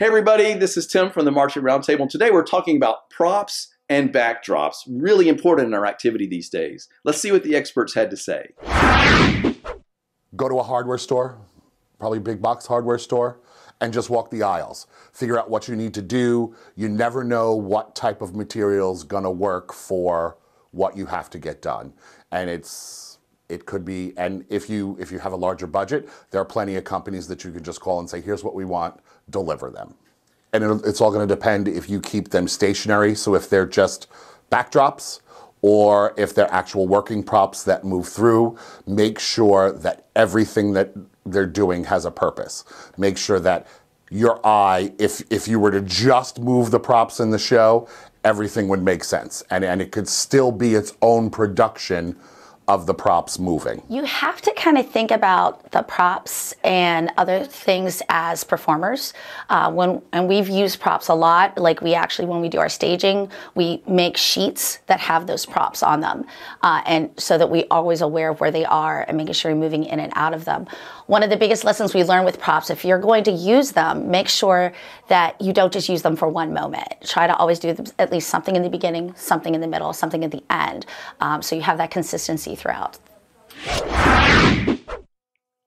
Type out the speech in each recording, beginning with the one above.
everybody, this is Tim from the Marching Roundtable. And today we're talking about props and backdrops, really important in our activity these days. Let's see what the experts had to say. Go to a hardware store, probably a big box hardware store, and just walk the aisles. Figure out what you need to do. You never know what type of material is going to work for what you have to get done. And it's it could be and if you if you have a larger budget, there are plenty of companies that you can just call and say here's what we want, deliver them. And it's all going to depend if you keep them stationary, so if they're just backdrops or if they're actual working props that move through, make sure that everything that they're doing has a purpose. Make sure that your eye, if, if you were to just move the props in the show, everything would make sense. And, and it could still be its own production of the props moving? You have to kind of think about the props and other things as performers. Uh, when and we've used props a lot. Like we actually, when we do our staging, we make sheets that have those props on them, uh, and so that we always aware of where they are and making sure we're moving in and out of them. One of the biggest lessons we learn with props, if you're going to use them, make sure that you don't just use them for one moment. Try to always do at least something in the beginning, something in the middle, something at the end, um, so you have that consistency throughout.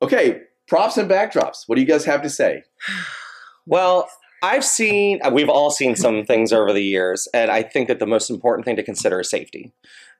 Okay, props and backdrops. What do you guys have to say? Well, I've seen, uh, we've all seen some things over the years, and I think that the most important thing to consider is safety.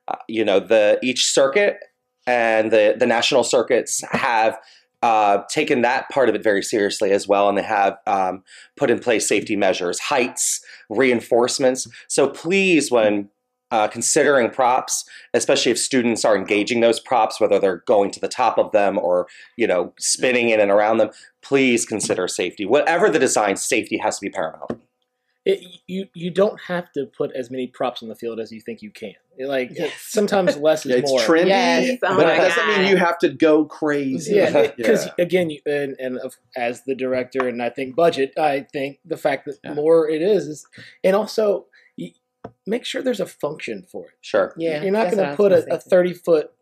Uh, you know, the each circuit and the the national circuits have uh, taken that part of it very seriously as well, and they have um, put in place safety measures, heights, reinforcements. So please, when uh, considering props, especially if students are engaging those props, whether they're going to the top of them or you know spinning in and around them, please consider safety. Whatever the design, safety has to be paramount. It, you you don't have to put as many props on the field as you think you can. Like yes. sometimes less is more. it's more. trendy, yes. oh but it doesn't God. mean you have to go crazy. Yeah, because yeah. again, you, and, and as the director, and I think budget, I think the fact that yeah. more it is is, and also make sure there's a function for it. Sure. Yeah. You're not going to put a, a 30 foot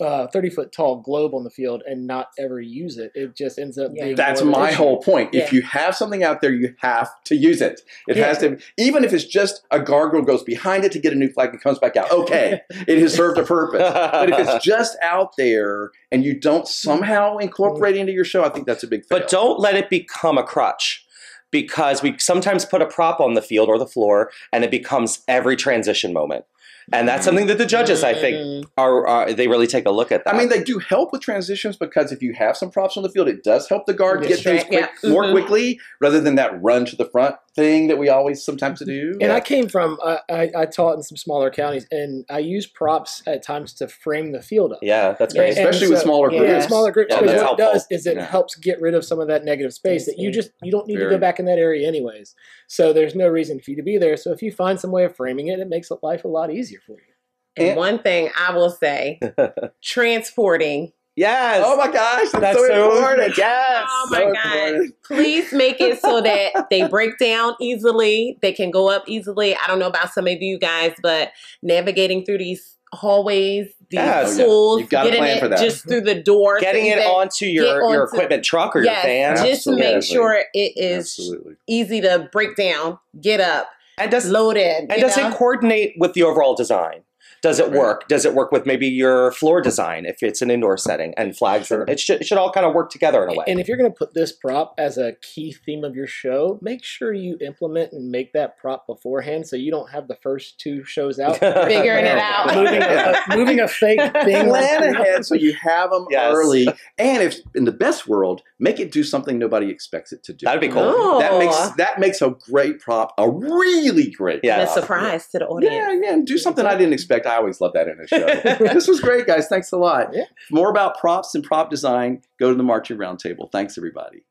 uh, 30 foot tall globe on the field and not ever use it. It just ends up yeah. being. That's my issue. whole point. Yeah. If you have something out there, you have to use it. It yeah. has to, even if it's just a gargoyle goes behind it to get a new flag and comes back out. Okay, it has served a purpose. but if it's just out there and you don't somehow incorporate it into your show, I think that's a big fail. But don't let it become a crutch because we sometimes put a prop on the field or the floor and it becomes every transition moment and that's something that the judges i think mm. are, are, they really take a look at that i mean they do help with transitions because if you have some props on the field it does help the guard get things quick, yeah. more mm-hmm. quickly rather than that run to the front thing that we always sometimes do and yeah. i came from uh, I, I, taught in some smaller counties and i use props at times to frame the field up yeah that's great especially so, with smaller groups yeah, smaller groups because what helpful. it does is it helps get rid of some of that negative space that you just you don't need Very. to go back in that area anyways so there's no reason for you to be there so if you find some way of framing it it makes life a lot easier for you and, and one thing I will say, transporting. Yes. Oh my gosh, that's, that's so, so important. Yes. Oh my so god. Important. Please make it so that they break down easily. They can go up easily. I don't know about some of you guys, but navigating through these hallways, these yes. Oh, schools, getting it just through the door, getting it onto your, onto, your equipment truck or yes, your van. Just to make sure it is Absolutely. easy to break down, get up, and does load in. And does know? it coordinate with the overall design? Does it work? Does it work with maybe your floor design if it's an indoor setting and flags? Sure. It should, it should all kind of work together in a way. And if you're going to put this prop as a key theme of your show, make sure you implement and make that prop beforehand so you don't have the first two shows out figuring it out, moving, a, moving a fake thing. Plan ahead so you have them yes. early. And if in the best world, make it do something nobody expects it to do. That'd be cool. Oh. That makes that makes a great prop, a really great. Yeah, a surprise yeah. to the audience. Yeah, yeah. Do something I didn't expect. I always love that in a show. this was great, guys. Thanks a lot. Yeah. More about props and prop design, go to the Marching Roundtable. Thanks, everybody.